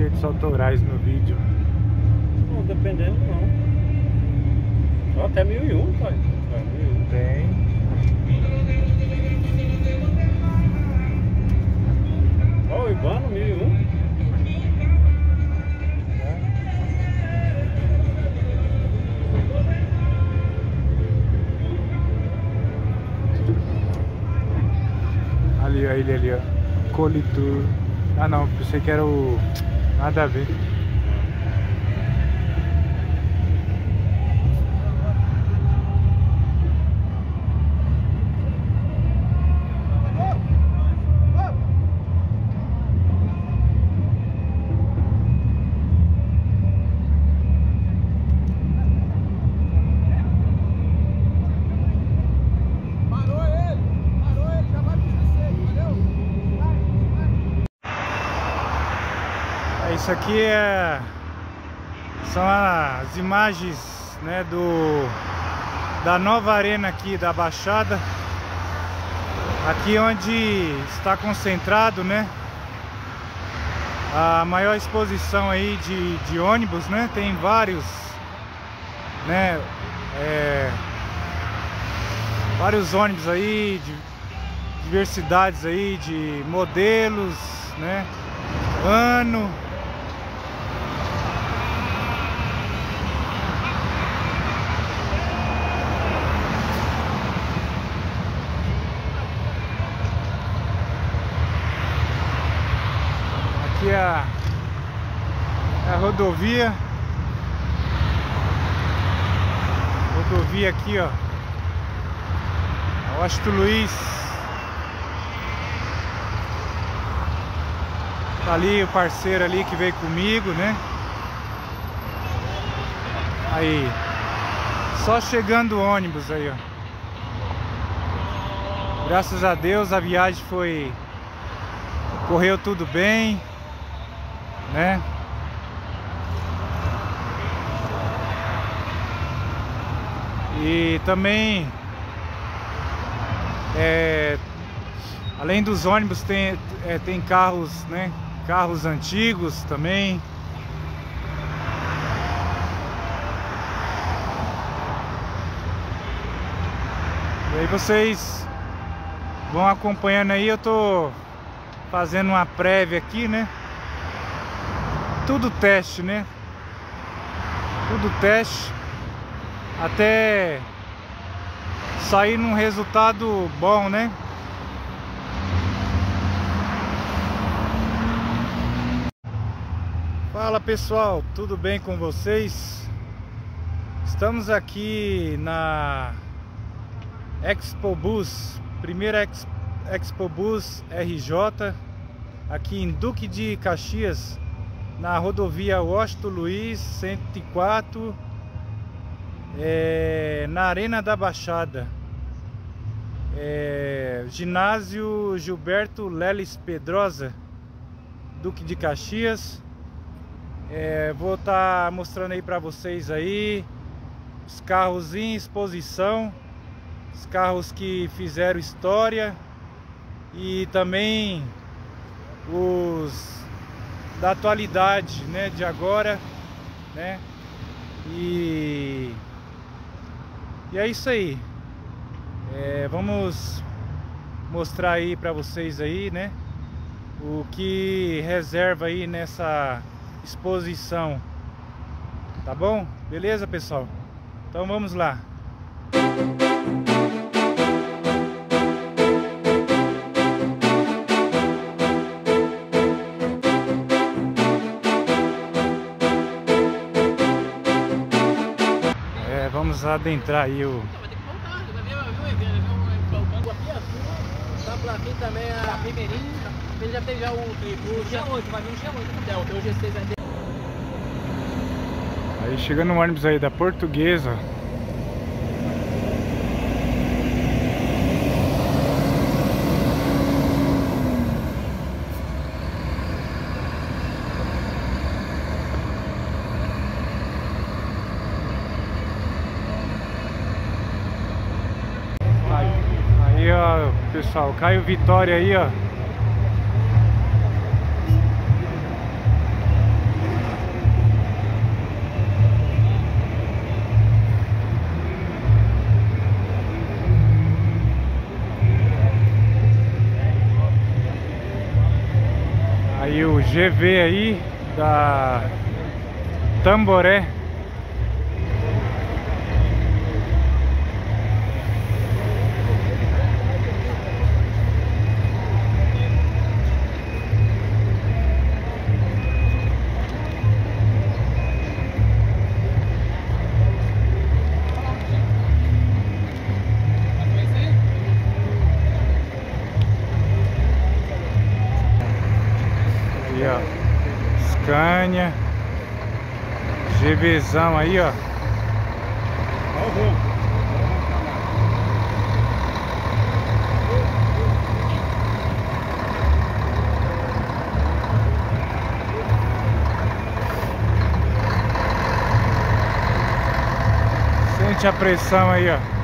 direitos autorais no vídeo. Não, dependendo não. Até 1001, pai. É, 1001. Tem. Ó, o Ivano, 1001. Ali, ó, ele ali, ó. Colitur. Ah não, pensei que era o. Nada a ver. Parou ele! Parou ele, já vai pro 16, valeu? É, Isso aqui é são as imagens né, do da nova arena aqui da Baixada. Aqui onde está concentrado, né? A maior exposição aí de, de ônibus, né? Tem vários, né? é, vários ônibus aí, de diversidades aí de modelos, né? Ano. A, a rodovia. Rodovia aqui, ó. Washington Luiz. Tá ali o parceiro ali que veio comigo, né? Aí. Só chegando o ônibus aí, ó. Graças a Deus a viagem foi correu tudo bem, né? E também é, além dos ônibus tem, é, tem carros, né? Carros antigos também. E aí vocês vão acompanhando aí, eu tô fazendo uma prévia aqui, né? Tudo teste, né? Tudo teste até sair num resultado bom, né? Fala pessoal, tudo bem com vocês? Estamos aqui na Expo Bus, primeira Ex Expo Bus RJ, aqui em Duque de Caxias, na rodovia Washington Luiz 104, é, na Arena da Baixada. É, ginásio Gilberto Leles Pedrosa, Duque de Caxias. É, vou estar tá mostrando aí para vocês aí os carros em exposição, os carros que fizeram história e também os da atualidade, né, de agora, né? E e é isso aí. É, vamos mostrar aí para vocês aí, né? O que reserva aí nessa exposição. Tá bom? Beleza, pessoal? Então vamos lá. É, vamos adentrar aí o Vai ter que voltar, vai ver, vai ver o evento, vai ver o banco aqui, ó. Tá pra vir também a. Ele já teve já o tribo. O G8, vai vir o G8. É, o teu G6 vai ter. Aí chegando no ônibus aí da Portuguesa. pessoal. Caio Vitória aí, ó. Aí o GV aí da Tamboré. Scania. GVzão aí, ó. Sente a pressão aí, ó.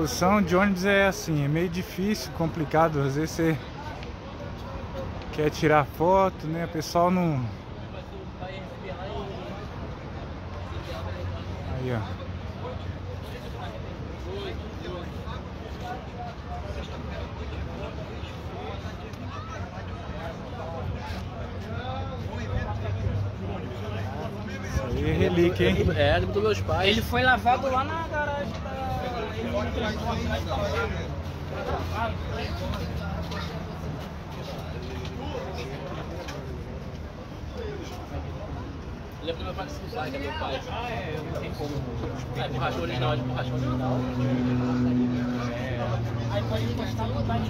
Exposição de ônibus é assim, é meio difícil, complicado. Às vezes você quer tirar foto, né? O pessoal não. Aí, ó. Isso aí é relíquia, hein? É, dos meus pais. Ele foi lavado lá na. Ele é pro meu pai se usar, é meu pai. Ah, é, como. É, borracha original, de borracha original. Aí pode encostar no baixo.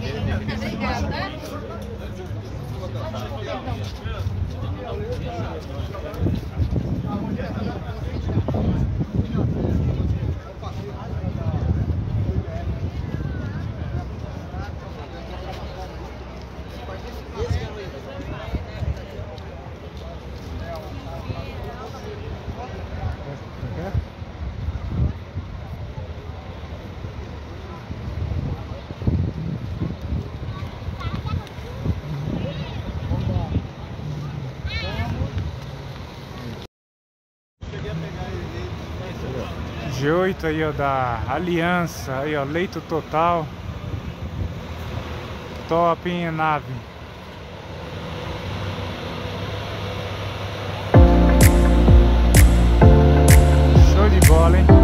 G8 aí, ó, da Aliança, aí, ó, leito total. Top, hein, nave. Show de bola, hein?